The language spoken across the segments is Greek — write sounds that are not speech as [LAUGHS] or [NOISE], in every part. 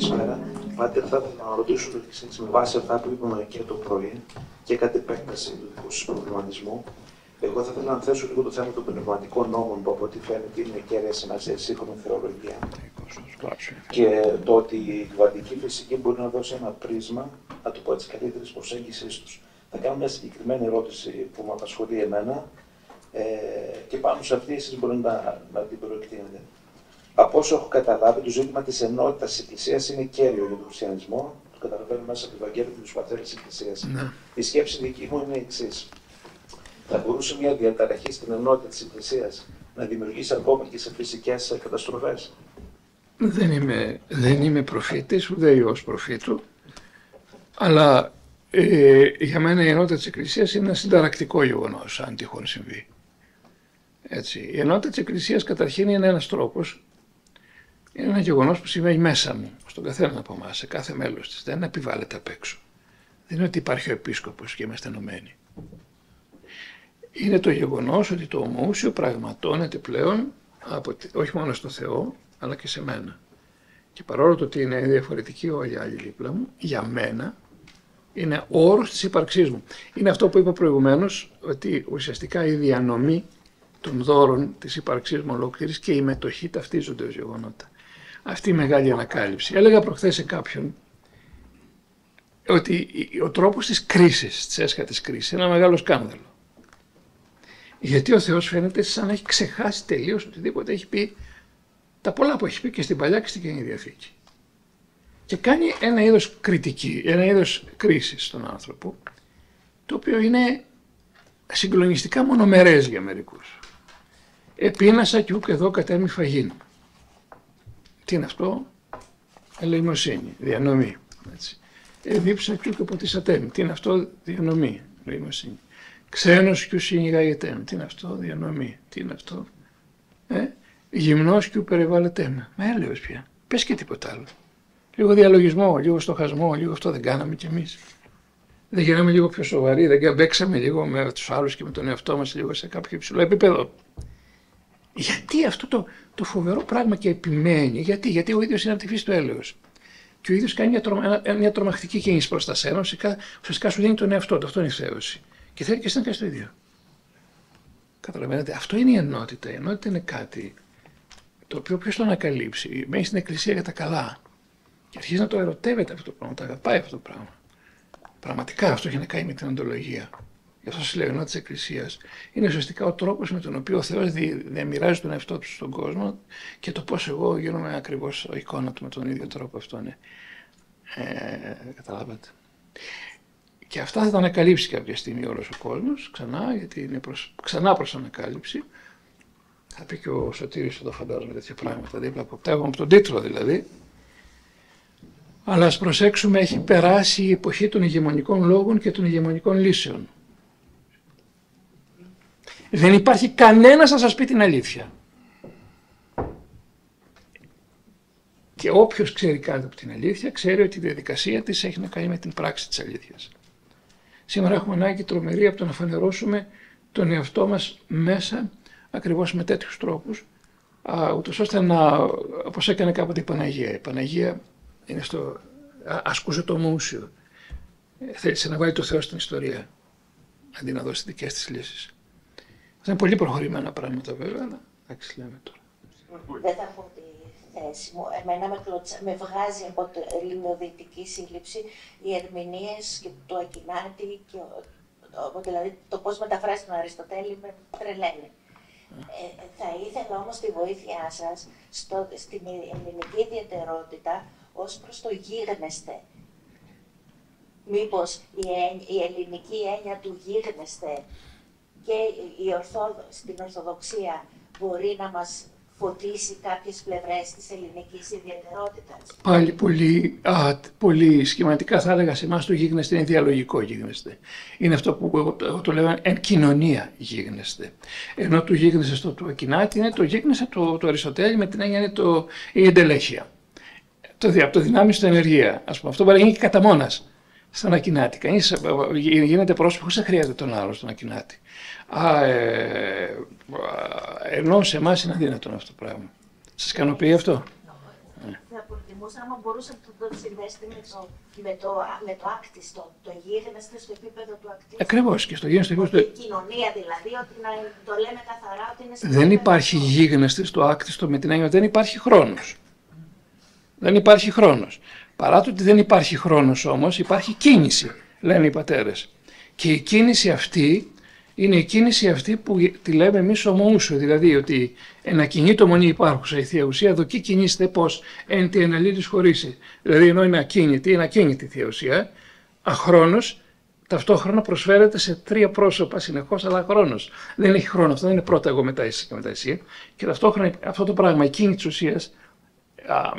Καλησπέρα. Πάτε, θα ήθελα να ρωτήσω το εξή με βάση αυτά που είπαμε και το πρωί και κατ' επέκταση του δικού σας προβληματισμού. Εγώ θα ήθελα να θέσω λίγο το θέμα των πνευματικών νόμων που από ό,τι φαίνεται είναι κέρια σημασία σύγχρονη θεολογία. Και το ότι η κβαντική φυσική μπορεί να δώσει ένα πρίσμα, να το πω έτσι, καλύτερης προσέγγισης τους. Θα κάνω μια συγκεκριμένη ερώτηση που με απασχολεί εμένα ε, και πάνω σε αυτή εσεί μπορεί να, να την προεκτείνετε. Από όσο έχω καταλάβει, το ζήτημα της ενότητας της Εκκλησίας είναι κέριο για τον χριστιανισμό. Το καταλαβαίνω μέσα από το Ευαγγέλιο και του πατέρε της Εκκλησίας. Ναι. Η σκέψη δική μου είναι η εξής. Θα μπορούσε μια διαταραχή στην ενότητα της Εκκλησίας να δημιουργήσει ακόμα και σε φυσικές καταστροφές; Δεν είμαι, δεν είμαι προφήτης, ούτε ιός προφήτου, αλλά ε, για μένα η ενότητα της Εκκλησίας είναι ένα συνταρακτικό γεγονός, αν τυχόν συμβεί. Έτσι. Η ενότητα της Εκκλησίας καταρχήν είναι ένας τρόπος, είναι ένα γεγονός που συμβαίνει μέσα μου, στον καθένα από εμάς, σε κάθε μέλος της, δεν επιβάλλεται απ' έξω. Δεν είναι ότι υπάρχει ο επίσκοπος και είμαστε ενωμένοι. Είναι το γεγονός ότι το ομοούσιο πραγματώνεται πλέον από, τη- όχι μόνο στο Θεό, αλλά και σε μένα. Και παρόλο το ότι είναι διαφορετική όλοι οι άλλοι δίπλα μου, για μένα είναι όρος της ύπαρξής μου. Είναι αυτό που είπα προηγουμένως, ότι ουσιαστικά η διανομή των δώρων της ύπαρξής μου ολόκληρης και η μετοχή ταυτίζονται ως γεγονότα. Αυτή η μεγάλη ανακάλυψη. Έλεγα προχθές σε κάποιον ότι ο τρόπος της κρίσης, της έσχατης κρίσης, είναι ένα μεγάλο σκάνδαλο. Γιατί ο Θεός φαίνεται σαν να έχει ξεχάσει τελείως οτιδήποτε έχει πει, τα πολλά που έχει πει και στην Παλιά και στην Καινή Διαθήκη. Και κάνει ένα είδος κριτική, ένα είδος κρίσης στον άνθρωπο, το οποίο είναι συγκλονιστικά μονομερές για μερικούς. Επίνασα κι ούκ εδώ κατέμει φαγήν. Τι είναι αυτό, ελεημοσύνη, διανομή. Έτσι. Εδίψα κι ούκ από τη σατέμι. Τι είναι αυτό, διανομή, ελεημοσύνη. Ξένος κι ους συνηγάγεται με. Τι είναι αυτό, διανομή. Τι είναι αυτό; Ε, γυμνός κι ου περιβάλλεται με. Μα έλεος πια. Πες και τίποτα άλλο. Λίγο διαλογισμό, λίγο στοχασμό, λίγο αυτό δεν κάναμε κι εμείς. Δεν γίναμε λίγο πιο σοβαροί, δεν παίξαμε λίγο με τους άλλους και με τον εαυτό μας λίγο σε κάποιο υψηλό επίπεδο. Γιατί αυτό το, το φοβερό πράγμα και επιμένει, γιατί, γιατί ο ίδιος είναι από τη φύση του έλεος. Και ο ίδιος κάνει μια, τρομα, ένα- μια τρομακτική κίνηση προς τα σένα, ουσιαστικά, ουσιαστικά σου δίνει τον εαυτό του, αυτό είναι η θέωση. Και θέλει και εσύ να κάνεις το ίδιο. Καταλαβαίνετε, αυτό είναι η ενότητα. Η ενότητα είναι κάτι το οποίο ποιος το ανακαλύψει. Μένει στην εκκλησία για τα καλά. Και αρχίζει να το ερωτεύεται αυτό το πράγμα, το αγαπάει αυτό το πράγμα. Πραγματικά αυτό έχει να κάνει με την οντολογία. Γι' αυτό σας λέω, η ενότητα τη Εκκλησίας είναι ουσιαστικά ο τρόπος με τον οποίο ο Θεός διαμοιράζει τον εαυτό του στον κόσμο και το πώς εγώ γίνομαι ακριβώς εικόνα του με τον ίδιο τρόπο αυτό είναι. Ε, καταλάβατε. Και αυτά θα τα ανακαλύψει κάποια στιγμή όλος ο κόσμος, ξανά, γιατί είναι προς, ξανά προς ανακάλυψη. Θα πει και ο Σωτήρης εδώ φαντάζομαι τέτοια πράγματα δίπλα από τα από τον τίτλο δηλαδή. Αλλά ας προσέξουμε, έχει περάσει η εποχή των ηγεμονικών λόγων και των ηγεμονικών λύσεων. Δεν υπάρχει κανένας να σας πει την αλήθεια. Και όποιος ξέρει κάτι από την αλήθεια, ξέρει ότι η διαδικασία της έχει να κάνει με την πράξη της αλήθειας. Σήμερα έχουμε ανάγκη τρομερή από το να φανερώσουμε τον εαυτό μας μέσα ακριβώς με τέτοιους τρόπους, α, ούτως ώστε να, όπως έκανε κάποτε η Παναγία. Η Παναγία είναι στο, α, ασκούσε το ομοούσιο. Ε, θέλησε να βάλει το Θεό στην ιστορία, αντί να δώσει δικές της λύσεις. Αυτά είναι πολύ προχωρημένα πράγματα βέβαια, αλλά εντάξει λέμε τώρα. Δεν θα πω τη θέση μου. Εμένα με, κλωτσα... με βγάζει από την ελληνοδυτική σύλληψη οι ερμηνείες και το Ακινάτη και ο... ο- δηλαδή το πώς μεταφράζει τον Αριστοτέλη με τρελαίνει. Ε, θα ήθελα όμως τη βοήθειά σας στο, στην ελληνική ιδιαιτερότητα ως προς το γίγνεσθε. Μήπως η, εν- η ελληνική έννοια του γίγνεσθε και η Ορθόδο, στην Ορθοδοξία μπορεί να μας φωτίσει κάποιες πλευρές της ελληνικής ιδιαιτερότητας. Πάλι πολύ, α, πολύ σχηματικά θα έλεγα σε εμάς το γίγνεσθε είναι διαλογικό γίγνεσθε. Είναι αυτό που εγώ, εγώ το λέω εν κοινωνία γίγνεσθε. Ενώ το γίγνεσθε στο του Ακινάτη είναι το γίγνεσθε του, του Αριστοτέλη με την έννοια είναι το, η εντελέχεια. Το, δι- από το δυνάμεις στην ενεργεία. Ας πούμε. Αυτό μπορεί να γίνει και κατά μόνας στον Ακινάτη. Κανείς ε, ε, γίνεται πρόσωπο, δεν χρειάζεται τον άλλο στον Ακινάτη. Α, ε, ε, ενώ σε εμάς είναι αδύνατο αυτό το πράγμα. Σας ικανοποιεί αυτό; Θα προτιμούσα όμως άμα μπορούσε να το συνδέσετε με το, με το, με το άκτιστο, το γίγνεσθε στο επίπεδο του ακτίστου. Ακριβώς και στο γίγνεσθε Η επίπεδο. κοινωνία δηλαδή, ότι να το λέμε καθαρά ότι είναι στην Δεν επίπεδο υπάρχει του- γίγνεσθε στο άκτιστο με την έννοια ότι δεν υπάρχει χρόνος. Δεν υπάρχει χρόνος. Παρά το ότι δεν υπάρχει χρόνος όμως υπάρχει κίνηση, λένε οι πατέρες. Και η κίνηση αυτή είναι η κίνηση αυτή που τη λέμε εμείς ομοούσιο, δηλαδή ότι ένα κινήτο μονή υπάρχουσα η Θεία Ουσία, εδώ εκεί κινείστε πώς εν τη εναλύτης χωρίσει. Δηλαδή ενώ είναι ακίνητη, είναι ακίνητη η Θεία Ουσία, αχρόνος ταυτόχρονα προσφέρεται σε τρία πρόσωπα συνεχώς, αλλά χρόνο. Δεν έχει χρόνο. Αυτό δεν είναι πρώτα εγώ, μετά εσύ και μετά εσύ. Και ταυτόχρονα αυτό το πράγμα, η κίνηση της ουσίας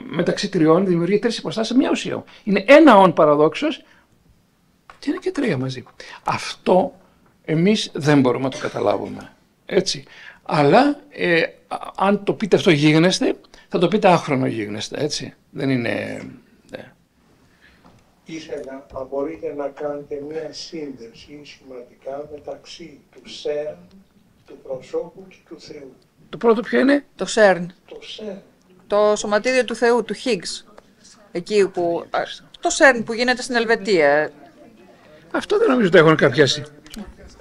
μεταξύ τριών δημιουργεί τρεις υποστάσει σε μια ουσία. Είναι ένα όν παραδόξως και είναι και τρία μαζί. Αυτό εμείς δεν μπορούμε να το καταλάβουμε. Έτσι. Αλλά ε, α- αν το πείτε αυτό γίγνεστε, θα το πείτε άχρονο γίγνεστε. Έτσι. Δεν είναι. ναι. ήθελα αν μπορείτε να κάνετε μία σύνδεση σχηματικά μεταξύ του ΣΕΡ, του προσώπου και του Θεού. Το πρώτο ποιο είναι; Το CERN, Το ΣΕΡ το σωματίδιο του Θεού, του Higgs. Εκεί που. α, Το CERN που γίνεται στην Ελβετία. Αυτό δεν νομίζω ότι έχουν κάποια σχέση.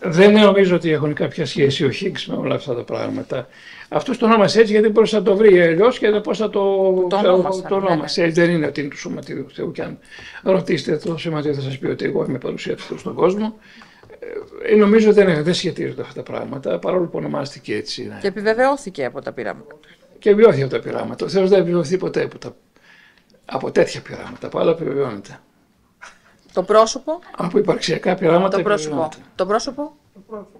Δεν νομίζω ότι έχουν κάποια σχέση ο Higgs με όλα αυτά τα πράγματα. Αυτός το ονόμασε έτσι γιατί δεν μπορούσε να το βρει αλλιώς και δεν πώς θα το, Το ξέρω, ονόμασαν, το ναι, ονόμασε. Έτσι Δεν είναι ότι είναι του σωματίου του Θεού. Και αν ρωτήσετε το σωματείο θα σας πει ότι εγώ είμαι παρουσία του Θεού στον κόσμο. Ε, νομίζω δεν, δεν σχετίζονται αυτά τα πράγματα παρόλο που ονομάστηκε έτσι. ναι. Και επιβεβαιώθηκε από τα πειράματα. Και βιώθηκε από τα πειράματα. Ο Θεός δεν επιβεβαιωθεί ποτέ από, τα, από τέτοια πειράματα. Από άλλα επιβεβαιώνεται. Το πρόσωπο; Από υπαρξιακά πειράματα Το πρόσωπο. επιβεβαιώνεται. Το πρόσωπο; το πρόσωπο.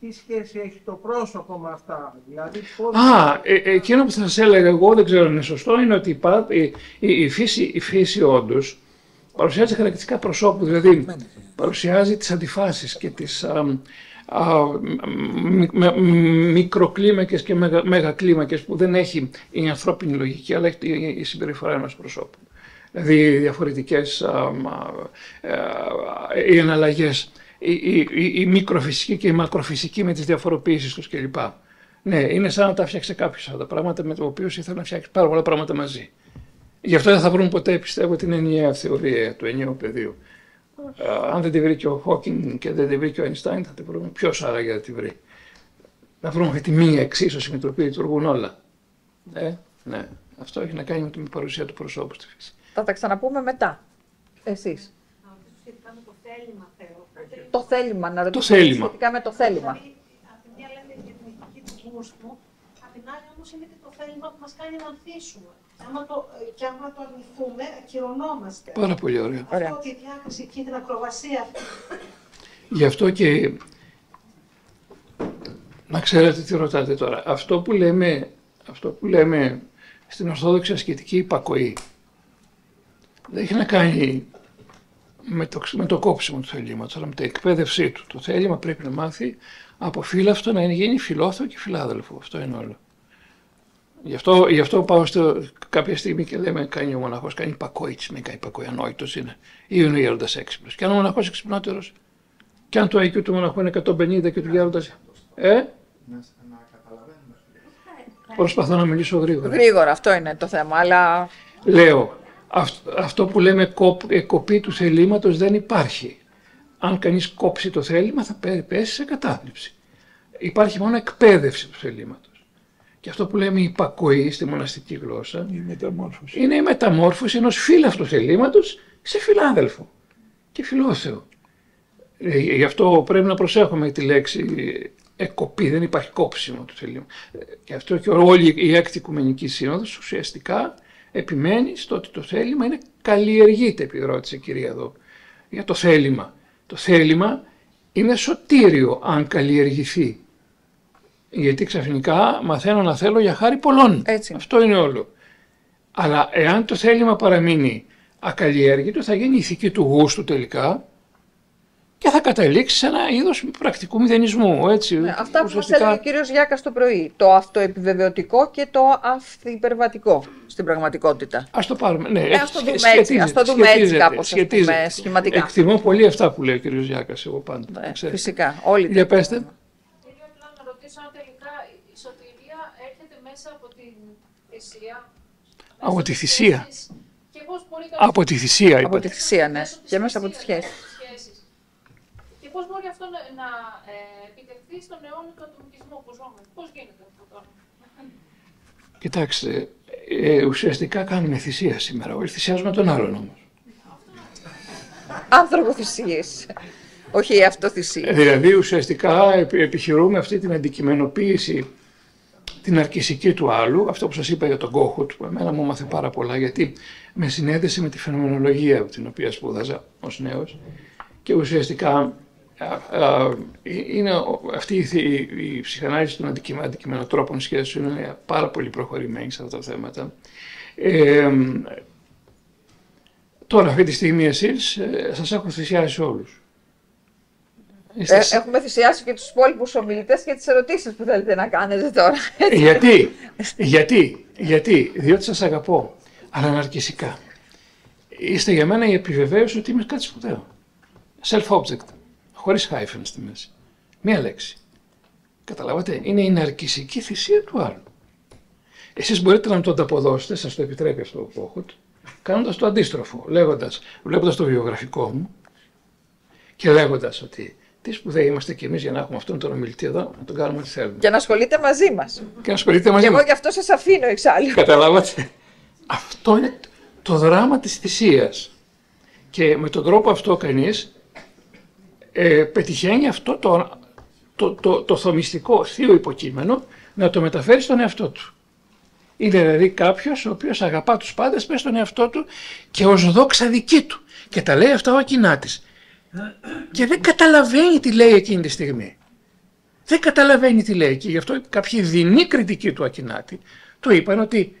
Τι σχέση έχει το πρόσωπο με αυτά, δηλαδή πώς... Α, ε, ε, εκείνο που θα σας έλεγα εγώ, δεν ξέρω αν είναι σωστό, είναι ότι υπά, η, η, η φύση, η φύση όντως παρουσιάζει χαρακτηριστικά προσώπου, δηλαδή παρουσιάζει τις αντιφάσεις και τις α, α, μ- με- μ- μικροκλίμακες και μεγα, μεγακλίμακες που δεν έχει η ανθρώπινη λογική, αλλά έχει η, η συμπεριφορά ενός προσώπου. Δηλαδή διαφορετικές α, α, ε, οι εναλλαγές, η, η, η, η μικροφυσική και η μακροφυσική με τις διαφοροποιήσεις τους κλπ. Ναι, είναι σαν να τα φτιάξει κάποιος αυτά τα πράγματα με το οποίο ήθελε να φτιάξει πάρα πολλά πράγματα μαζί. Γι' αυτό δεν θα βρουν ποτέ, πιστεύω, την ενιαία θεωρία του ενιαίου πεδίου. Ε, αν δεν τη βρει και ο Χόκινγκ και δεν τη βρει και ο Αϊνστάιν, θα τη βρούμε. Ποιος άραγε θα τη βρει; Να βρούμε αυτή τη μία εξίσωση με την οποία λειτουργούν όλα. Ε, ναι. Αυτό έχει να κάνει με την παρουσία του προσώπου στη φύση. Θα τα ξαναπούμε μετά. Εσείς. Σχετικά με το θέλημα Θεό. Το θέλημα, να ρωτήσω θέλημα. σχετικά με το θέλημα. Δηλαδή, απ' τη μια λέτε για την ηθική του γούστου, απ' την άλλη όμως είναι και το θέλημα που μας κάνει να ανθίσουμε. Και άμα το, ε, και άμα το αρνηθούμε, ακυρωνόμαστε. Πάρα πολύ ωραία. Ωραία. Αυτό τη διάκριση και την ακροβασία αυτή. Γι' αυτό και να ξέρετε τι ρωτάτε τώρα. Αυτό που λέμε, αυτό που λέμε στην Ορθόδοξη ασκητική υπακοή δεν έχει να κάνει με το, με το κόψιμο του θελήματος, αλλά με την εκπαίδευσή του. Το θέλημα πρέπει να μάθει από φύλαυτο να γίνει φιλόθο και φιλάδελφο. Αυτό είναι όλο. Γι' αυτό, γι αυτό πάω στο, κάποια στιγμή και λέμε κάνει ο μοναχός, κάνει υπακοή, τι σημαίνει κάνει υπακοή, ανόητος είναι. Ή είναι ο γέροντας έξυπνος. Και αν ο μοναχός εξυπνότερος, και αν το IQ του μοναχού είναι 150 και του γέροντας, ε, προσπαθώ να μιλήσω γρήγορα. Γρήγορα, αυτό είναι το θέμα. Αλλά Λέω, αυ- αυτό που λέμε κοπ, ε, κοπή του θελήματος δεν υπάρχει. Αν κανείς κόψει το θέλημα θα πέ- πέσει σε κατάθλιψη. Υπάρχει μόνο εκπαίδευση του θελήματος. Και αυτό που λέμε υπακοή στη μοναστική γλώσσα Η μεταμόρφωση. είναι η μεταμόρφωση ενός φύλαυτου θελήματος σε φιλάδελφο και φιλόθεο. Ε, Γι' αυτό πρέπει να προσέχουμε τη λέξη εκοπή, δεν υπάρχει κόψιμο του θελήματος. Ε, Γι' αυτό και όλη η έκτη Οικουμενική Σύνοδος ουσιαστικά επιμένει στο ότι το θέλημα είναι καλλιεργείται, επιδρότησε η κυρία εδώ, για το θέλημα. Το θέλημα είναι σωτήριο αν καλλιεργηθεί. Γιατί ξαφνικά μαθαίνω να θέλω για χάρη πολλών. Έτσι. Αυτό είναι όλο. Αλλά εάν το θέλημα παραμείνει ακαλλιέργητο θα γίνει ηθική του γούστου τελικά και θα καταλήξει σε ένα είδος πρακτικού μηδενισμού. Έτσι, ναι, αυτά που μας Ουσιαστικά- έλεγε ο κύριος Γιάκας το πρωί. Το αυτοεπιβεβαιωτικό και το αυθυπερβατικό στην πραγματικότητα. Ας το πάρουμε. Ναι, Ε, ας το σχε- δούμε έτσι, σχετίζεται, ας το δούμε έτσι σχετίζεται, κάπως, ας πούμε, σχετίζεται. σχηματικά. Εκτιμώ πολύ αυτά που λέει ο κ. Γιάκας, εγώ πάντα. Ναι, να ξέρετε. φυσικά. Όλοι Για τα- πέστε. Θέλω απλά να ρωτήσω αν τελικά η σωτηρία έρχεται μέσα από την θυσία, Από τη θυσία. Και πώς μπορεί κάποιος Από τη θυσία, Από είπα. τη θυσία, ναι. μέσω της Και μέσα από τις θυσίας σχέσεις. τις σχέσεις. Και πώς μπορεί αυτό να, να ε, επιτευχθεί στον αιώνα του ατομικισμού που ζούμε. Πώς γίνεται αυτό τώρα; Κοιτάξτε, ε, ουσιαστικά κάνουμε θυσία σήμερα. Όλοι θυσιάζουμε τον άλλον όμως. Άνθρωπο θυσίες. Όχι η αυτοθυσία. Ε, Δηλαδή ουσιαστικά επι- επιχειρούμε αυτή την αντικειμενοποίηση την αρκισική του άλλου, αυτό που σας είπα για τον Κόχουτ, που εμένα μου έμαθε πάρα πολλά, γιατί με συνέδεσε με τη φαινομενολογία την οποία σπούδαζα ως νέος και ουσιαστικά α, α, είναι ο- αυτή η, θη- η, ψυχανάλυση των αντικειμα- αντικειμενοτρόπων σχέσεων είναι πάρα πολύ προχωρημένη σε αυτά τα θέματα. Ε, τώρα αυτή τη στιγμή εσείς ε, σας έχω θυσιάσει όλους. Είστε Ε, έχουμε θυσιάσει και τους υπόλοιπους ομιλητές και τις ερωτήσεις που θέλετε να κάνετε τώρα. Γιατί, γιατί, γιατί, διότι σας αγαπώ, αλλά αναρκησικά. Είστε για μένα η επιβεβαίωση ότι είμαι κάτι σπουδαίο. Self-object, χωρίς hyphen στη μέση. Μία λέξη. Καταλάβατε, είναι η ναρκισική θυσία του άλλου. Εσείς μπορείτε να το ανταποδώσετε, σας το επιτρέπει αυτό ο Κόχουτ, κάνοντας το αντίστροφο, λέγοντας, βλέποντας το βιογραφικό μου και λέγοντας ότι τι σπουδαίοι είμαστε κι εμείς για να έχουμε αυτόν τον ομιλητή εδώ, να τον κάνουμε ό,τι θέλουμε. Και να ασχολείται μαζί μας. Και να ασχολείται μαζί Και μας. εγώ γι' αυτό σας αφήνω εξάλλου. Καταλάβατε. Αυτό είναι το δράμα της θυσίας. Και με τον τρόπο αυτό κανείς ε, πετυχαίνει αυτό το, το, το, το θομιστικό θείο υποκείμενο να το μεταφέρει στον εαυτό του. Είναι δηλαδή κάποιος ο οποίος αγαπά τους πάντες μέσα στον εαυτό του και ως δόξα δική του. Και τα λέει αυτά ο Ακινάτης. Και δεν καταλαβαίνει τι λέει εκείνη τη στιγμή. Δεν καταλαβαίνει τι λέει και γι' αυτό κάποιοι δεινοί κριτικοί του Ακινάτη του είπαν ότι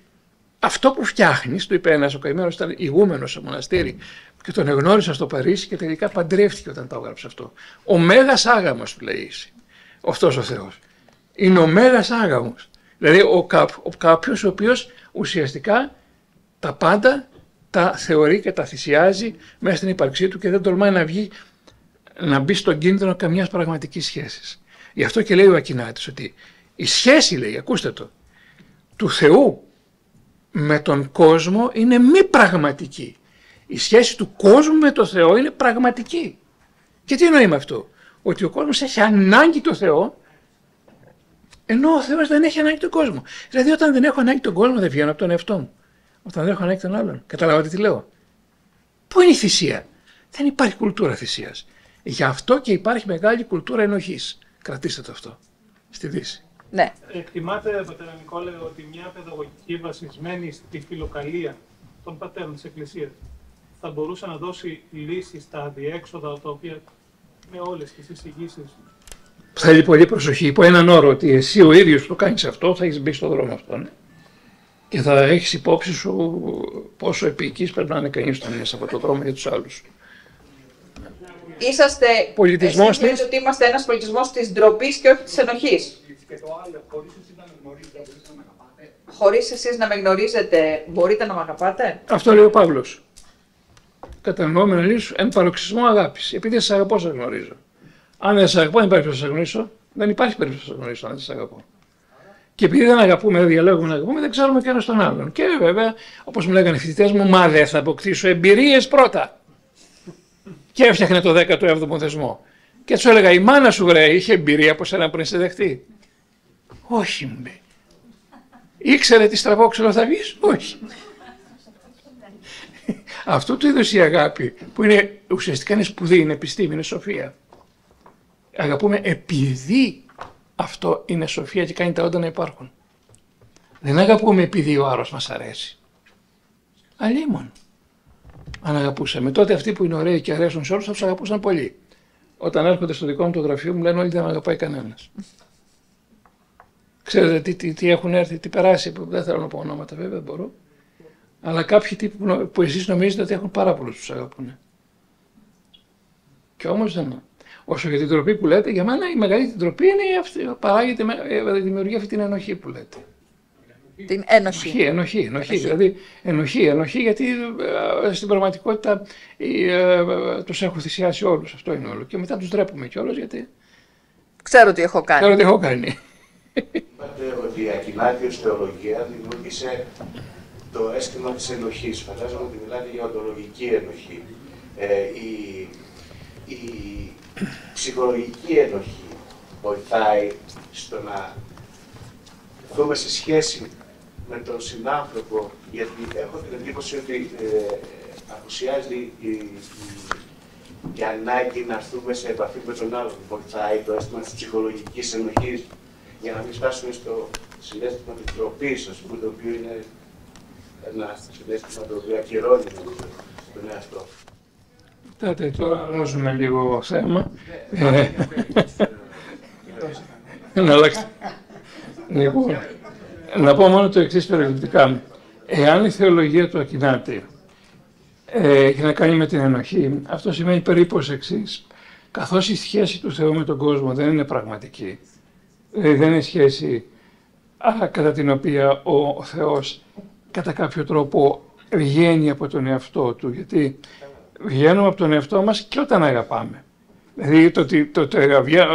αυτό που φτιάχνεις, του είπε ένας ο καημένο, ήταν ηγούμενος στο μοναστήρι και τον εγνώρισα στο Παρίσι και τελικά παντρεύτηκε όταν το έγραψε αυτό. Ο Μέγας Άγαμος του λέει είσαι. Αυτός ο Θεός. Είναι ο Μέγας Άγαμος. Δηλαδή ο, κά, ο κάποιος ο οποίος ουσιαστικά τα πάντα τα θεωρεί και τα θυσιάζει μέσα στην ύπαρξή του και δεν τολμάει να βγει να μπει στον κίνδυνο καμιάς πραγματικής σχέσης. Γι' αυτό και λέει ο Ακινάτης ότι η σχέση, λέει, ακούστε το, του Θεού με τον κόσμο είναι μη πραγματική. Η σχέση του κόσμου με τον Θεό είναι πραγματική. Και τι εννοεί με αυτό; Ότι ο κόσμος έχει ανάγκη τον Θεό ενώ ο Θεός δεν έχει ανάγκη τον κόσμο. Δηλαδή όταν δεν έχω ανάγκη τον κόσμο δεν βγαίνω από τον εαυτό μου. Όταν δεν έχω ανάγκη τον άλλον. Καταλάβατε τι λέω. Πού είναι η θυσία; Δεν υπάρχει κουλτούρα θυσίας. Γι' αυτό και υπάρχει μεγάλη κουλτούρα ενοχής. Κρατήστε το αυτό. Στη Δύση. Ναι. Εκτιμάτε, πατέρα Νικόλαε, ότι μια παιδαγωγική βασισμένη στη φιλοκαλία των πατέρων της Εκκλησίας θα μπορούσε να δώσει λύση στα αδιέξοδα τα οποία με όλες τις εισηγήσεις Θέλει πολύ προσοχή. Υπό έναν όρο ότι εσύ ο ίδιος που το κάνεις αυτό θα έχεις μπει στον δρόμο αυτόν. Και θα έχεις υπόψη σου πόσο επίκης πρέπει να είναι κανείς όταν είναι σε αυτό το δρόμο για τους άλλους. Είσαστε. Πολιτισμός εσείς λέτε της. ότι είμαστε ένας πολιτισμός της ντροπής και όχι της ενοχής. Και το άλλο, χωρίς εσύ να με γνωρίζετε, μπορείτε να με αγαπάτε. Χωρίς εσείς να με γνωρίζετε, μπορείτε να με αγαπάτε; Αυτό λέει ο Παύλος. Κατανοούμενο λύσου εν παροξισμό αγάπης. Επειδή σε αγαπώ, σε γνωρίζω. Αν δεν σε αγαπώ, δεν υπάρχει περίπτωση να σε γνωρίσω. Δεν υπάρχει περίπτωση να σε γνωρίσω αν δεν σε αγαπώ. Και επειδή δεν αγαπούμε, δεν διαλέγουμε να αγαπούμε, δεν ξέρουμε και ένας τον άλλον. Και βέβαια, όπως μου λέγανε οι φοιτητές μου, μα δεν θα αποκτήσω εμπειρίες πρώτα. Και έφτιαχνε το 17ο θεσμό. Και τους έλεγα, η μάνα σου βρε, είχε εμπειρία από σένα πριν σε δεχτεί. Όχι, μου λέει. Ήξερε τι στραβόξυλο θα βγεις, όχι. Αυτό του είδους η αγάπη, που είναι ουσιαστικά είναι σπουδή, είναι επιστήμη, είναι σοφία. Αγαπούμε επειδή αυτό είναι σοφία και κάνει τα όντα να υπάρχουν. Δεν αγαπούμε επειδή ο άλλος μας αρέσει. Αλλήμον. Αν αγαπούσαμε. Τότε αυτοί που είναι ωραίοι και αρέσουν σε όλους θα τους αγαπούσαν πολύ. Όταν έρχονται στο δικό μου το γραφείο μου λένε όλοι δεν με αγαπάει κανένας. Ξέρετε τι, τι, τι έχουν έρθει, τι περάσει, που δεν θέλω να πω ονόματα βέβαια, δεν μπορώ. Αλλά κάποιοι τύποι που, νο- που εσείς νομίζετε ότι έχουν πάρα πολλούς που τους αγαπούν. Και όμως δεν είναι. Όσο για την τροπή που λέτε, για μένα η μεγαλύτερη τροπή είναι η αυτή, παράγεται, με- ε, δημιουργεί αυτή την ενοχή που λέτε. Την ένωση. Ενοχή, ενοχή, ενοχή. Δηλαδή, ενοχή, ενοχή, γιατί ε, στην πραγματικότητα ε, ε, τους έχω θυσιάσει όλους, αυτό είναι όλο. Και μετά τους ντρέπουμε κιόλας, γιατί Ξέρω τι έχω κάνει. ξέρω τι έχω κάνει. Είπατε ότι η Ακινάτιος θεολογία δημιούργησε το αίσθημα της ενοχής. Φαντάζομαι ότι μιλάτε για οντολογική ενοχή. Ε, η, η ψυχολογική ενοχή βοηθάει στο να δούμε σε σχέση με τον συνάνθρωπο, γιατί έχω την εντύπωση ότι ε, απουσιάζει η, η, η, ανάγκη να έρθουμε σε επαφή με τον άλλον. Βοηθάει το αίσθημα της ψυχολογικής ενοχής για να μην φτάσουμε στο συνέστημα της τροπής, ας πούμε, το οποίο είναι ένα συνέστημα το οποίο ακυρώνει τον εαυτό. Κοιτάτε, τώρα αλλάζουμε λίγο θέμα. Ε, να αλλάξετε. Λοιπόν, να πω μόνο το εξής περιληπτικά. Εάν η θεολογία του Ακινάτη ε, έχει να κάνει με την ενοχή, αυτό σημαίνει περίπου ως εξής. Καθώς η σχέση του Θεού με τον κόσμο δεν είναι πραγματική, δηλαδή δεν είναι σχέση α, κατά την οποία ο, ο Θεός κατά κάποιο τρόπο βγαίνει από τον εαυτό του, γιατί βγαίνουμε από τον εαυτό μας και όταν αγαπάμε. Δηλαδή το ότι, το, το,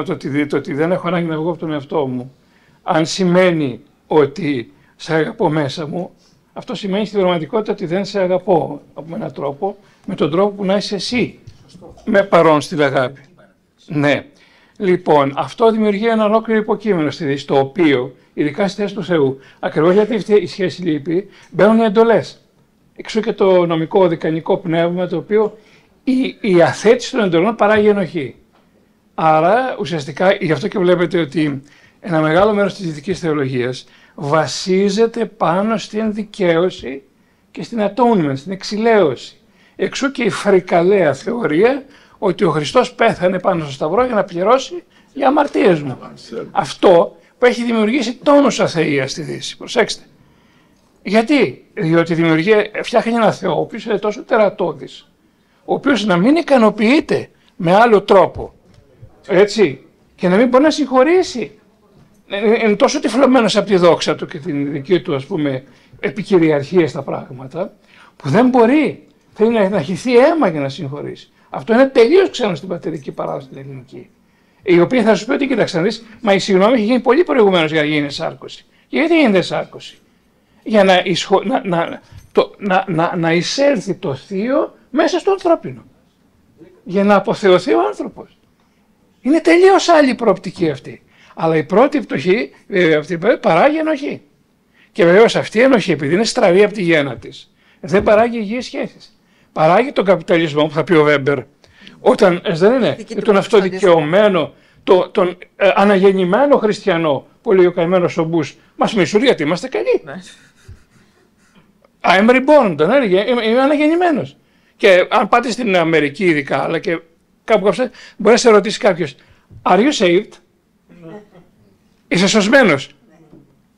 το, το, ότι δεν έχω ανάγκη να βγω από τον εαυτό μου, αν σημαίνει ότι σε αγαπώ μέσα μου, αυτό σημαίνει στην πραγματικότητα ότι δεν σε αγαπώ από έναν τρόπο, με τον τρόπο που να είσαι εσύ με παρόν στην αγάπη. Ναι. Λοιπόν, αυτό δημιουργεί ένα ολόκληρο υποκείμενο στη Δύση, το οποίο, ειδικά στη θέση του Θεού, ακριβώς γιατί αυτή η σχέση λείπει, μπαίνουν οι εντολές. Εξού και το νομικό δικανικό πνεύμα, το οποίο η, η αθέτηση των εντολών παράγει ενοχή. Άρα, ουσιαστικά, γι' αυτό και βλέπετε ότι ένα μεγάλο μέρος της δυτικής θεολογίας βασίζεται πάνω στην δικαίωση και στην atonement, στην εξηλαίωση. Εξού και η φρικαλαία θεωρία ότι ο Χριστός πέθανε πάνω στο σταυρό για να πληρώσει για αμαρτίες μου. Αυτό που έχει δημιουργήσει τόνους αθεία στη Δύση. Προσέξτε. Γιατί, διότι δημιουργεί, φτιάχνει ένα Θεό ο οποίος είναι τόσο τερατώδης, ο οποίος να μην ικανοποιείται με άλλο τρόπο, έτσι, και να μην μπορεί να συγχωρήσει ε, ε, είναι τόσο τυφλωμένος από τη δόξα του και την δική του ας πούμε επικυριαρχία στα πράγματα που δεν μπορεί, θέλει να, να χυθεί αίμα για να συγχωρήσει. Αυτό είναι τελείως ξένο στην πατερική παράδοση την ελληνική. Η οποία θα σου πει ότι κοίταξε να δεις, μα η συγγνώμη έχει γίνει πολύ προηγουμένως για να γίνει σάρκωση. Γιατί γίνεται σάρκωση; Για να, εισχω... να, να, το, να, να, να εισέλθει το θείο μέσα στο ανθρώπινο. Για να αποθεωθεί ο άνθρωπος. Είναι τελείως άλλη η προοπτική αυτή. Αλλά η πρώτη πτωχή, βέβαια, αυτή παράγει ενοχή. Και βεβαίως αυτή η ενοχή, επειδή είναι στραβή από τη γέννα της, δεν παράγει υγιείς σχέσεις. Παράγει τον καπιταλισμό που θα πει ο Βέμπερ, όταν ε, δεν είναι τον αυτοδικαιωμένο, το, τον ε, αναγεννημένο χριστιανό, που λέει ο καημένο ο Μπούς, μας μισούν γιατί είμαστε καλοί. Ναι. I'm reborn, τον έλεγε, είμαι, είμαι αναγεννημένος. Και αν πάτε στην Αμερική ειδικά, αλλά και κάπου κάπου, μπορεί να σε ρωτήσει κάποιος, Are you saved? Είσαι σωσμένος.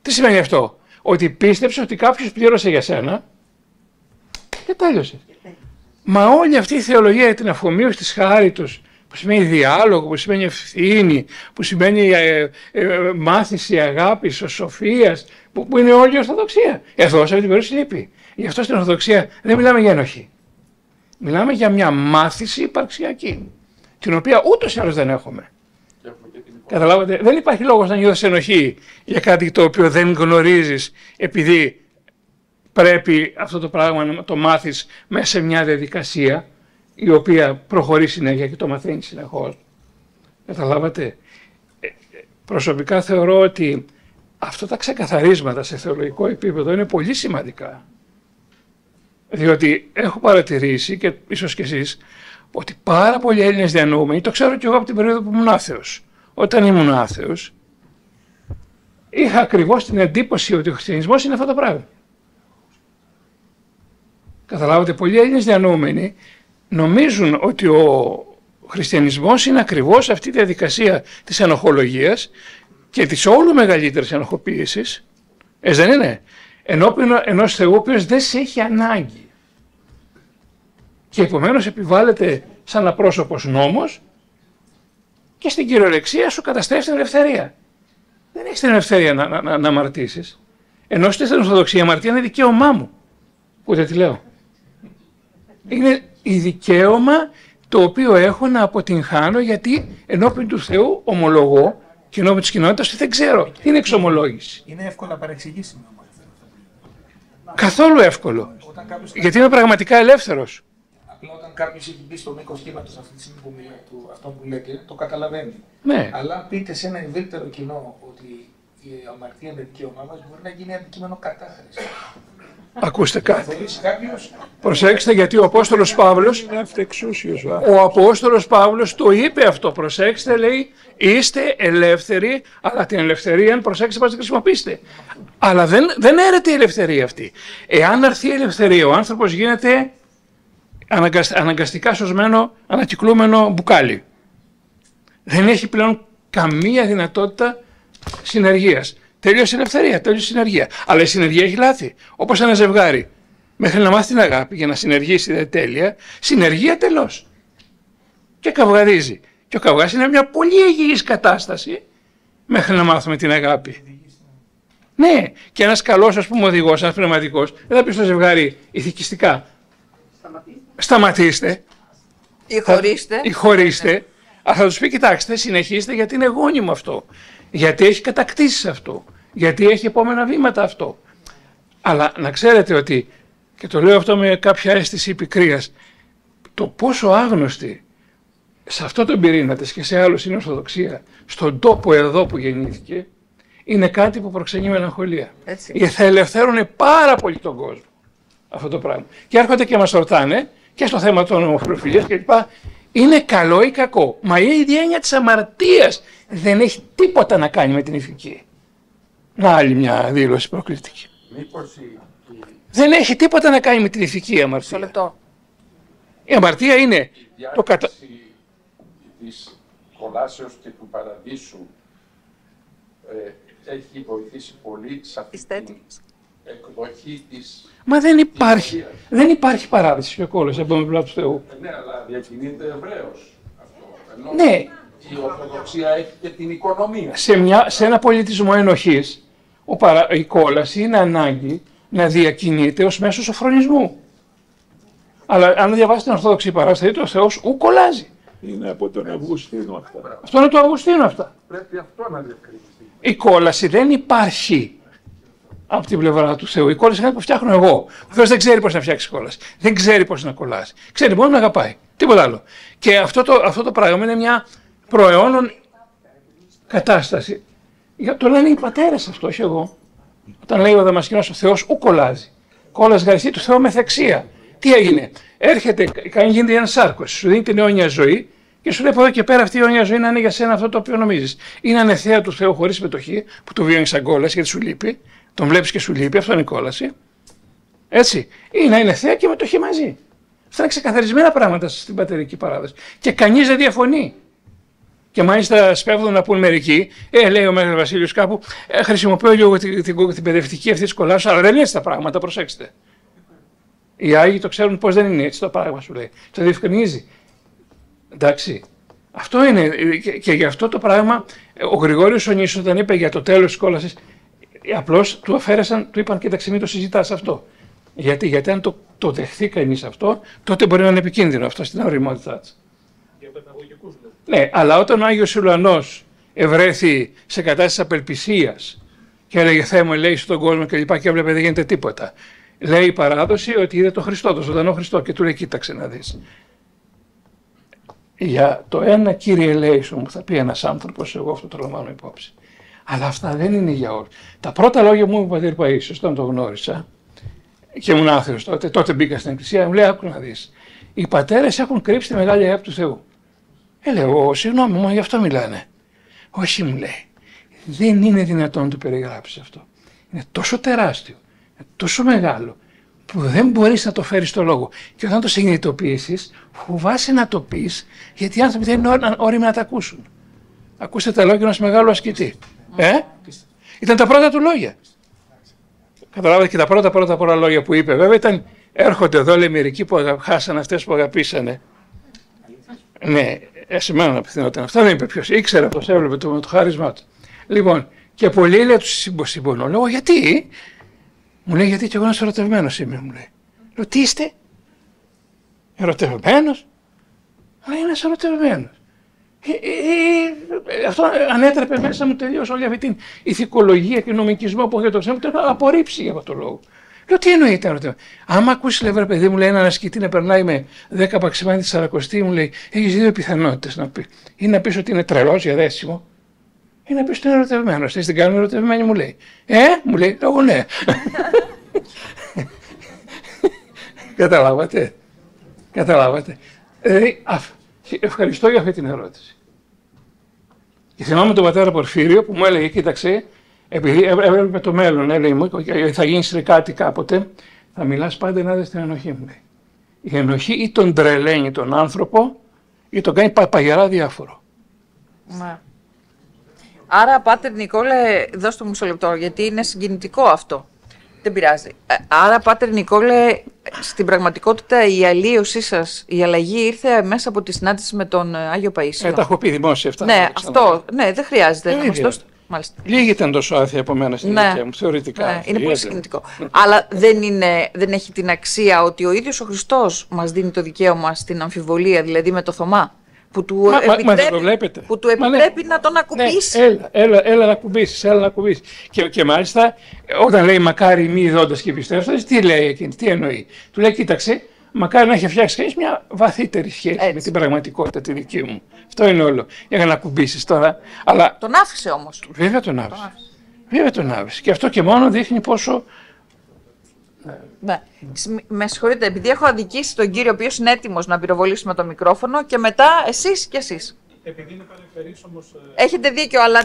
Τι σημαίνει αυτό, Ότι πίστεψες ότι κάποιος πλήρωσε για σένα και τέλειωσε. Μα όλη αυτή η θεολογία για την αφομοίωση της χάρη που σημαίνει διάλογο, που σημαίνει ευθύνη, που σημαίνει ε, ε, μάθηση αγάπης, σοφίας, που, που είναι όλη η Ορθοδοξία. Εδώ σε αυτή την περίπτωση λείπει. Γι' αυτό στην Ορθοδοξία δεν μιλάμε για ενοχή. Μιλάμε για μια μάθηση υπαρξιακή, την οποία ούτως ή άλλως δεν έχουμε. Καταλάβατε, δεν υπάρχει λόγος να νιώθεις ενοχή για κάτι το οποίο δεν γνωρίζεις επειδή πρέπει αυτό το πράγμα να το μάθεις μέσα σε μια διαδικασία η οποία προχωρεί συνέχεια και το μαθαίνει συνεχώς. Καταλάβατε. Ε, προσωπικά θεωρώ ότι αυτά τα ξεκαθαρίσματα σε θεολογικό επίπεδο είναι πολύ σημαντικά. Διότι έχω παρατηρήσει και ίσως και εσείς ότι πάρα πολλοί Έλληνες διανοούμενοι, το ξέρω και εγώ από την περίοδο που ήμουν άθεος, όταν ήμουν άθεος, είχα ακριβώς την εντύπωση ότι ο χριστιανισμός είναι αυτό το πράγμα. Καταλάβατε, πολλοί Έλληνες διανοούμενοι νομίζουν ότι ο χριστιανισμός είναι ακριβώς αυτή η διαδικασία της ενοχολογίας και της όλου μεγαλύτερης ενοχοποίησης, ε, δεν είναι, ενώπιον ενός Θεού ο οποίος δεν σε έχει ανάγκη. Και επομένως επιβάλλεται σαν απρόσωπος νόμος και στην κυριολεξία σου καταστρέφει την ελευθερία. Δεν έχεις την ελευθερία να, να, να, να αμαρτήσεις. Ενώ στην Ορθοδοξία η αμαρτία είναι δικαίωμά μου. Ούτε τι λέω. Είναι η δικαίωμα το οποίο έχω να αποτυγχάνω γιατί ενώπιν του Θεού ομολογώ και ενώπιν της κοινότητας δεν ξέρω. Είναι εξομολόγηση. Είναι εύκολα παρεξηγήσιμο. Καθόλου εύκολο. Όταν κάποιος, Γιατί είμαι πραγματικά ελεύθερος. απλά όταν κάποιος έχει μπει στο μήκος κύματος αυτή τη στιγμή που μιλάει, του, αυτό που λέτε, το καταλαβαίνει. Ναι. Αλλά αν πείτε σε ένα ευρύτερο κοινό ότι η αμαρτία είναι δικαίωμά μας, μπορεί να γίνει αντικείμενο κατάχρησης. Ακούστε κάτι. Θεωρήσει κάποιος Προσέξτε γιατί ο Απόστολος Παύλος Είναι αυτεξούσιος ο Ο Απόστολος Παύλος το είπε αυτό. Προσέξτε, λέει, είστε ελεύθεροι, αλλά την ελευθερία, αν προσέξτε, πώς την χρησιμοποιήσετε. Αλλά δεν, δεν έρεται η ελευθερία αυτή. Εάν έρθει η ελευθερία, ο άνθρωπος γίνεται αναγκασ- αναγκαστικά σωσμένο, ανακυκλούμενο μπουκάλι. Δεν έχει πλέον καμία δυνατότητα συνεργίας. Τέλειωσε η ελευθερία, τέλειωσε η συνεργία. Αλλά η συνεργία έχει λάθη. Όπως ένα ζευγάρι. Μέχρι να μάθει την αγάπη για να συνεργήσει δε τέλεια, συνεργία τελώς. Και καυγαδίζει. Και ο καυγάς είναι μια πολύ υγιής κατάσταση μέχρι να μάθουμε την αγάπη. Ναι, και ένας καλός ας πούμε οδηγός, ένας πνευματικός, δεν θα πει στο ζευγάρι ηθικιστικά. Σταματήστε. Ή θα- χωρίστε. Ή χωρίστε. Αλλά θα τους πει: Κοιτάξτε, συνεχίστε γιατί είναι γόνιμο αυτό. Γιατί έχει κατακτήσεις αυτό. Γιατί έχει επόμενα βήματα αυτό. Αλλά να ξέρετε ότι, και το λέω αυτό με κάποια αίσθηση πικρίας, το πόσο άγνωστη σε αυτό τον πυρήνα της και σε άλλους είναι η Ορθοδοξία, στον τόπο εδώ που γεννήθηκε, είναι κάτι που προξενεί μελαγχολία. Έτσι. Γιατί θα ελευθέρωνε πάρα πολύ τον κόσμο αυτό το πράγμα. Και έρχονται και μας ρωτάνε και στο θέμα των ομοφιλοφιλίας και λοιπά, είναι καλό ή κακό. Μα η ίδια έννοια της αμαρτίας δεν έχει τίποτα να κάνει με την ηθική. Να άλλη μια δήλωση προκλητική. Μήπως η, η, Δεν έχει τίποτα να κάνει με την ηθική η Στο αμαρτία. λεπτό. Η αμαρτία είναι η το κατα... διάκριση της κολάσεως και του παραδείσου ε, έχει βοηθήσει πολύ σε αυτή Της την τέτοικης. εκδοχή της... Μα δεν υπάρχει, Ηθικής. δεν υπάρχει παράδειση και κόλλος από την πλευρά του Θεού. Ε, ναι, αλλά διακινείται ευρέως αυτό. Ενώ Ναι, η Ορθοδοξία έχει και την οικονομία. σε, μια, σε ένα πολιτισμό ενοχής, ο παρα, η κόλαση είναι ανάγκη να διακινείται ως μέσος σοφρονισμού. Αλλά αν διαβάσετε την Ορθόδοξη παράσταση, ο Θεός ου κολλάζει. Είναι από τον Αυγουστίνο αυτά. Αυτό είναι το Αυγουστίνο αυτά. Πρέπει αυτό να διευκρινιστεί. Η κόλαση δεν υπάρχει από την πλευρά του Θεού. Η κόλαση είναι κάτι που φτιάχνω εγώ. Ο Θεός δεν ξέρει πώς να φτιάξει κόλαση. Δεν ξέρει πώς να κολλάσει. Ξέρει μόνο να αγαπάει. Τίποτα άλλο. Και αυτό το, αυτό το πράγμα είναι μια προαιώνων κατάσταση. Για- Το λένε οι πατέρες αυτό, όχι εγώ. Όταν λέει ο Δαμασκηνός ο Θεός ου κολλάζει. Κόλλας γαριστεί του Θεού με θεξία. Τι έγινε; Έρχεται, κάνει γίνεται ένας σάρκος, σου δίνει την αιώνια ζωή και σου λέει από εδώ και πέρα αυτή η αιώνια ζωή να είναι για σένα αυτό το οποίο νομίζεις. Είναι ανεθέα του Θεού χωρίς συμμετοχή, που το βιώνει σαν κόλαση γιατί σου λείπει. Τον βλέπεις και σου λείπει, αυτό είναι η κόλαση. Έτσι. Ή να είναι θέα και μετοχή μαζί. Αυτά είναι ξεκαθαρισμένα πράγματα στην πατερική παράδοση. Και κανείς δεν διαφωνεί. Και μάλιστα σπέβδουν να πούν μερικοί, ε, λέει ο Μέγας Βασίλειος κάπου, ε, χρησιμοποιώ λίγο την, την, την παιδευτική αυτή της κολάσου, αλλά δεν είναι έτσι τα πράγματα, προσέξτε. Οι Άγιοι το ξέρουν πώς δεν είναι έτσι το πράγμα, σου λέει. Το διευκρινίζει. Εντάξει. Αυτό είναι. Και, και γι' αυτό το πράγμα ο Γρηγόριος ο Νήσος όταν είπε για το τέλος της κόλασης απλώς του αφαίρεσαν, του είπαν κοίταξε μην το συζητάς αυτό. Γιατί, γιατί αν το, το δεχθεί κανείς αυτό, τότε μπορεί να είναι επικίνδυνο αυτό στην οριμότητά του. Για παιδαγωγικούς λόγους. Ναι, αλλά όταν ο Άγιος Ουλανός ευρέθη σε κατάσταση απελπισίας και έλεγε Θεέ μου ελέγχει τον κόσμο και λοιπά και έβλεπε δεν γίνεται τίποτα. Λέει η παράδοση ότι είδε τον Χριστό, τον ζωντανό Χριστό και του λέει κοίταξε να δεις. Για το ένα κύριε ελέησον μου θα πει ένας άνθρωπος, εγώ αυτό το λαμβάνω υπόψη. Αλλά αυτά δεν είναι για όλους. Τα πρώτα λόγια μου, ο πατήρ Παΐσιος, όταν το γνώρισα και ήμουν άθεος τότε, τότε μπήκα στην εκκλησία, μου λέει άκου να δεις. Οι πατέρες έχουν κρύψει τη μεγάλη αγάπη του Θεού. Ε, λέω, εγώ, συγγνώμη, μου, γι' αυτό μιλάνε. Όχι, μου λέει. Δεν είναι δυνατόν να το περιγράψεις αυτό. Είναι τόσο τεράστιο, είναι τόσο μεγάλο, που δεν μπορείς να το φέρεις στο λόγο. Και όταν το συνειδητοποιήσεις, φοβάσαι να το πεις, γιατί οι άνθρωποι δεν είναι όρι- όριμοι να τα ακούσουν. Ακούστε τα λόγια ενός μεγάλου ασκητή. Ε; Ήταν τα πρώτα του λόγια. Καταλάβατε και τα πρώτα πρώτα πρώτα λόγια που είπε. Βέβαια ήταν, έρχονται εδώ λέει μερικοί που αγα... χάσαν αυτές που αγαπήσανε. Ναι, ε, σε μένα απευθυνόταν. Αυτό δεν είπε ποιος. Ήξερα πώ έβλεπε το, με το χάρισμά του. Λοιπόν, και πολλοί λέει του συμπονώ. Λέω, γιατί; Μου λέει, γιατί και εγώ ένας ερωτευμένος είμαι, μου λέει. Λέω, τι είστε; Ερωτευμένος. Αλλά είναι ερωτευμένος. Ε, ε, ε, αυτό ανέτρεπε μέσα μου τελείως όλη αυτή την ηθικολογία και νομικισμό που είχε το ψέμα, το είχα απορρίψει για αυτόν τον λόγο. Λέω τι εννοείται ερωτευμένο. Άμα ακούσεις, λέει, βρε παιδί μου, λέει έναν ασκητή να περνάει με 10 παξιμάνι της Σαρακοστή, μου λέει, έχεις δύο πιθανότητες να πει. Ή να πεις ότι είναι τρελός για δέσιμο, ή να πεις ότι είναι ερωτευμένος. Θες την κάνουμε ερωτευμένη, μου λέει. Ε, μου λέει, εγώ ναι. [LAUGHS] Καταλάβατε. Καταλάβατε. Δηλαδή, ευχαριστώ για αυτή την ερώτηση. Και θυμάμαι τον πατέρα Πορφύριο που μου έλεγε, κοίταξε, επειδή έβλεπε το μέλλον, έλεγε μου, θα γίνεις κάτι κάποτε, θα μιλάς πάντα να δεις την ενοχή μου. Λέει. Η ενοχή ή τον τρελαίνει τον άνθρωπο ή τον κάνει παγερά διάφορο. Μα. Άρα, Πάτερ Νικόλε, δώστε μου μισό λεπτό, γιατί είναι συγκινητικό αυτό. Δεν πειράζει. Ε, άρα, Πάτερ Νικόλε, στην πραγματικότητα η αλλίωσή σας, η αλλαγή ήρθε μέσα από τη συνάντηση με τον ε, Άγιο Παΐσιο. Ε, τα έχω πει δημόσια αυτά. Ναι, αυτό, ναι, δεν χρειάζεται να μας δώσετε. Μάλιστα. Λίγη ήταν τόσο άθεια από μένα στην ναι. μου, θεωρητικά. Ναι, είναι πολύ συγκινητικό. Αλλά δεν, είναι, δεν έχει την αξία ότι ο ίδιος ο Χριστός μας δίνει το δικαίωμα στην αμφιβολία, δηλαδή με το Θωμά; Που του μα, επιτρέπει, το που του επιτρέπει να τον ακουμπήσει. Ναι, έλα, έλα, έλα να ακουμπήσεις, έλα να ακουμπήσεις. Και, και μάλιστα, όταν λέει μακάρι μη δόντας και πιστεύοντα, τι λέει εκείνη, τι εννοεί. Του λέει, κοίταξε, μακάρι να έχει φτιάξει κανείς μια βαθύτερη σχέση Έτσι. με την πραγματικότητα τη δική μου. Αυτό είναι όλο. Για να ακουμπήσεις τώρα. Αλλά... Τον άφησε όμως. Βέβαια τον άφησε. Τον άφησε. Βέβαια τον άφησε. Και αυτό και μόνο δείχνει πόσο ναι. Με συγχωρείτε, επειδή έχω αδικήσει τον κύριο, ο οποίος είναι έτοιμος να πυροβολήσει με το μικρόφωνο και μετά εσείς και εσείς. Επειδή είναι όμω. Ε, Έχετε δίκιο, αλλά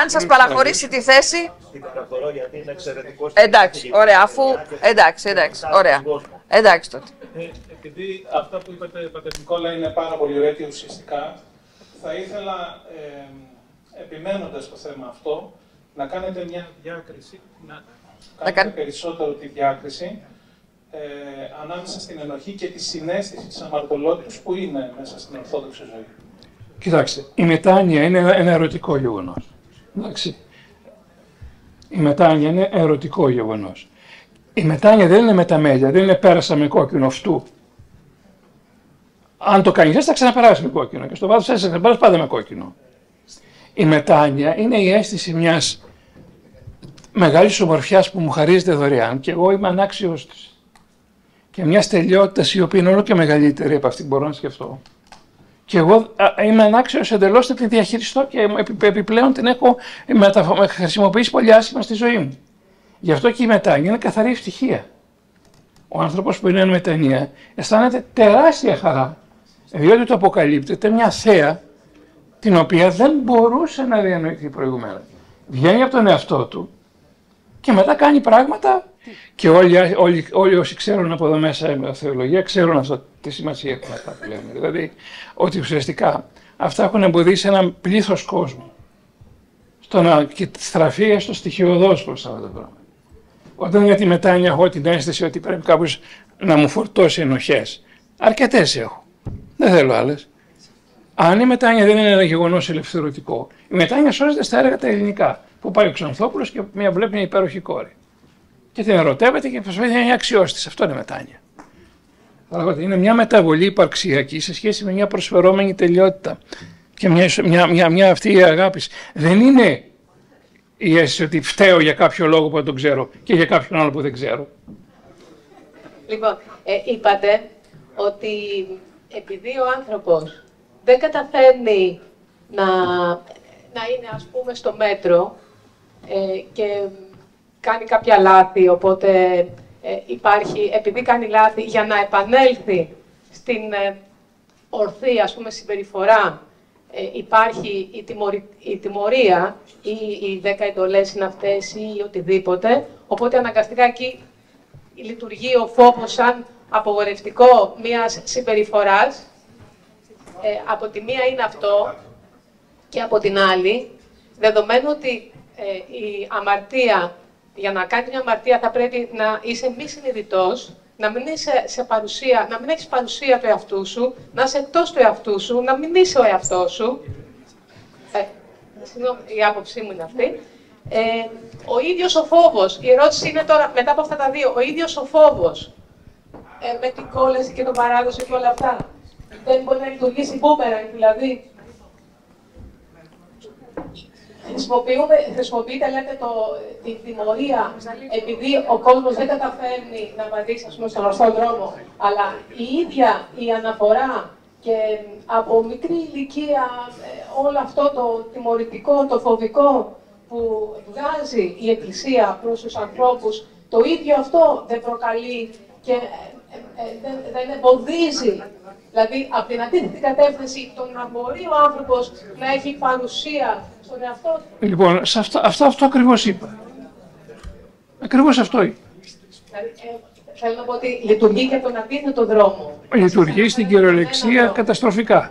αν σας παραχωρήσει τη θέση. Την παραχωρώ γιατί είναι εξαιρετικός. Εντάξει, ωραία, αφού. Εντάξει, εντάξει, ωραία. Εντάξει τότε. Ε, επειδή αυτά που είπατε, Πατερ Νικόλα, είναι πάρα πολύ ωραία και ουσιαστικά, θα ήθελα, ε, επιμένοντας το θέμα αυτό, να κάνετε μια διάκριση, να να κάνετε περισσότερο τη διάκριση ε, ανάμεσα στην ενοχή και τη συνέστηση της αμαρτωλότητας που είναι μέσα στην Ορθόδοξη ζωή. Κοιτάξτε, η μετάνοια είναι ένα ερωτικό γεγονός. Εντάξει. Η μετάνοια είναι ερωτικό γεγονός. Η μετάνοια δεν είναι μεταμέλεια, δεν είναι πέρασα με κόκκινο αυτού. Αν το κάνεις, θα ξαναπεράσει με κόκκινο και στο βάθος έτσι θα περάσει πάντα με κόκκινο. Η μετάνοια είναι η αίσθηση μιας μεγάλης ομορφιάς που μου χαρίζεται δωρεάν και εγώ είμαι ανάξιος της. Και μιας τελειότητας η οποία είναι όλο και μεγαλύτερη από αυτή μπορώ να σκεφτώ. Και εγώ είμαι ανάξιος εντελώς να την διαχειριστώ και επιπλέον την έχω χρησιμοποιήσει πολύ άσχημα στη ζωή μου. Γι' αυτό και η μετάνοια είναι καθαρή ευτυχία. Ο άνθρωπος που είναι μετανία αισθάνεται τεράστια χαρά, διότι του αποκαλύπτεται μια θέα την οποία δεν μπορούσε να διανοηθεί προηγουμένως. Βγαίνει από τον εαυτό του και μετά κάνει πράγματα και όλοι, όλοι, όλοι όσοι ξέρουν από εδώ μέσα με θεολογία ξέρουν αυτό τη σημασία έχουν αυτά που λέμε. Δηλαδή ότι ουσιαστικά αυτά έχουν εμποδίσει ένα πλήθος κόσμου στο να στραφεί στο στοιχειοδός προς αυτά τα πράγματα. Όταν για τη μετάνοια έχω την αίσθηση ότι πρέπει κάποιος να μου φορτώσει ενοχές. Αρκετές έχω. Δεν θέλω άλλες. Αν η μετάνοια δεν είναι ένα γεγονός ελευθερωτικό, η μετάνοια σώζεται στα έργα τα ελληνικά που πάει ο Ξανθόπουλος και μια βλέπει μια υπέροχη κόρη. Και την ερωτεύεται και προσπαθεί να είναι αξιώστη. Αυτό είναι μετάνοια. Είναι μια μεταβολή υπαρξιακή σε σχέση με μια προσφερόμενη τελειότητα. Και μια, μια, μια, μια αυτή η αγάπη. Δεν είναι η αίσθηση ότι φταίω για κάποιο λόγο που δεν τον ξέρω και για κάποιον άλλο που δεν ξέρω. Λοιπόν, ε, είπατε ότι επειδή ο άνθρωπος δεν καταφέρνει να, να είναι ας πούμε στο μέτρο ε, και κάνει κάποια λάθη, οπότε ε, υπάρχει, επειδή κάνει λάθη, για να επανέλθει στην ε, ορθή, ας πούμε, συμπεριφορά, υπάρχει η, η τιμωρία ή οι δέκα εντολές είναι αυτές ή οτιδήποτε, οπότε αναγκαστικά εκεί λειτουργεί ο φόβος σαν απογορευτικό μιας συμπεριφοράς. Από τη μία είναι αυτό και από την άλλη, δεδομένου ότι ε, η αμαρτία, για να κάνει μια αμαρτία θα πρέπει να είσαι μη συνειδητός, να μην είσαι σε παρουσία, να μην έχεις παρουσία του εαυτού σου, να είσαι εκτός του εαυτού σου, να μην είσαι ο εαυτός σου. Ε, συγγνώμη, η άποψή μου είναι αυτή. Ε, ο ίδιος ο φόβος, η ερώτηση είναι τώρα, μετά από αυτά τα δύο, ο ίδιος ο φόβος, ε, με την κόλεση και τον παράδοση και όλα αυτά, δεν μπορεί να λειτουργήσει μπούμερανγκ, δηλαδή. Χρησιμοποιούμε, χρησιμοποιείτε, λέτε, το, τη τιμωρία επειδή ο κόσμος δεν καταφέρνει να πατήσει, ας πούμε, στον ορθό δρόμο, αλλά η ίδια η αναφορά και από μικρή ηλικία ε, όλο αυτό το τιμωρητικό, το φοβικό που βγάζει η Εκκλησία προς τους ανθρώπους, το ίδιο αυτό δεν προκαλεί και ε, ε, ε, δεν, δεν εμποδίζει Δηλαδή, από την αντίθετη κατεύθυνση, το να μπορεί ο άνθρωπος να έχει παρουσία στον εαυτό του. Λοιπόν, σε αυτό, αυτό, αυτό ακριβώς είπα. Ακριβώς αυτό είπα. Δηλαδή, ε, θέλω να πω ότι λειτουργεί και τον αντίθετο δρόμο. Λειτουργεί στην κυριολεξία καταστροφικά.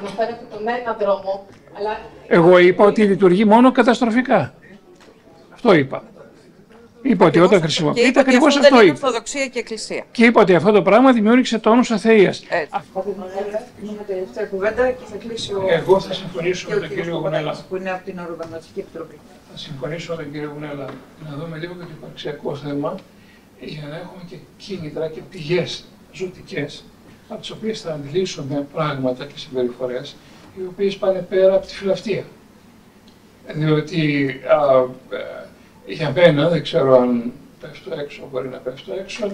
Αναφέρατε τον ένα δρόμο, αλλά. Εγώ είπα ότι λειτουργεί μόνο καταστροφικά. Αυτό είπα. Είπα ότι όταν χρησιμοποιείται ακριβώς αυτό δεν είναι είπα. Ορθοδοξία και Εκκλησία. Και είπα ότι αυτό το πράγμα δημιούργησε τόνους αθεία. Έτσι. Μια τελευταία κουβέντα και θα κλείσει ο. Εγώ θα συμφωνήσω και με ο τον κύριος κύριο Παπαδάκης, Γουνέλα. Που είναι από την Οργανωτική Επιτροπή. Θα συμφωνήσω με τον κύριο Γουνέλα να δούμε λίγο και το υπαρξιακό θέμα για να έχουμε και κίνητρα και πηγές ζωτικές από τις οποίες θα αντιλήσουμε πράγματα και συμπεριφορές οι οποίες πάνε πέρα από τη φιλαυτία. Διότι α, ε, για μένα, δεν ξέρω αν πέφτω έξω, μπορεί να πέφτω έξω,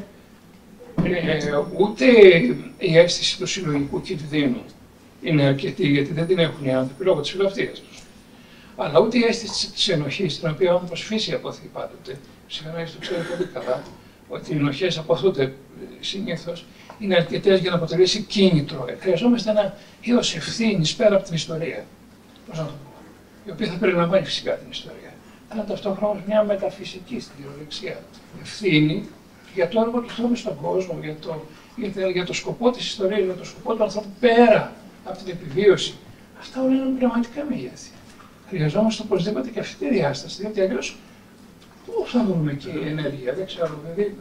ε, ούτε η αίσθηση του συλλογικού κινδύνου είναι αρκετή, γιατί δεν την έχουν οι άνθρωποι λόγω της φιλαυτία τους. Αλλά ούτε η αίσθηση της ενοχής, την οποία ο άνθρωπο φύση αποθεί πάντοτε. Ψυχανάλυση το ξέρει πολύ καλά, ότι οι ενοχές αποθούνται συνήθως, είναι αρκετές για να αποτελέσει κίνητρο. Ε, χρειαζόμαστε ένα είδο ευθύνης πέρα από την ιστορία. Πώς να το πω. Η οποία θα περιλαμβάνει φυσικά την ιστορία. Αλλά ταυτόχρονα μια μεταφυσική στην κυριολεξία ευθύνη για το έργο του Θεού μες στον κόσμο, για το, για, το, για το σκοπό της ιστορίας, για το σκοπό του ανθρώπου πέρα από την επιβίωση. Αυτά όλα είναι πνευματικά μεγέθη. Χρειαζόμαστε οπωσδήποτε και αυτή τη διάσταση, διότι αλλιώς πού θα βρούμε και η ενέργεια, δεν ξέρω, δηλαδή